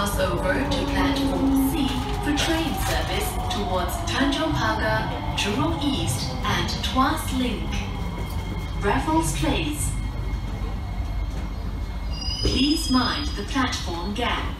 cross over to platform C for train service towards Tanjong Pagar, Jurong East and Tuas Link. Raffles Place. Please mind the platform gap.